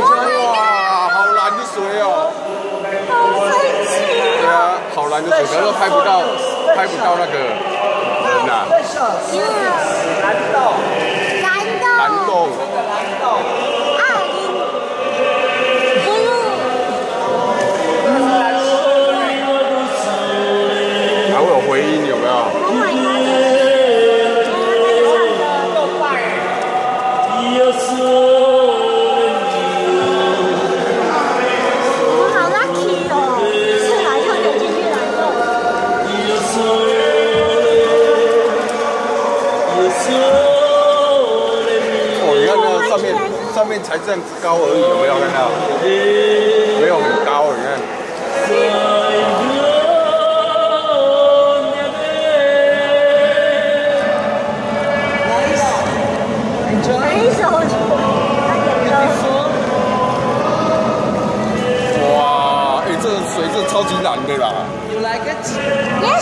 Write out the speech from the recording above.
哇，好蓝的水哦！好神奇对啊，好蓝的水，可是拍不到，拍不到那个人呐、哦，你看那上面，上面才这样高而已，有没有看到？没有很高，你看。哪一首？他点歌。哇，哎、这水是超级蓝的啦，You like it? Yes。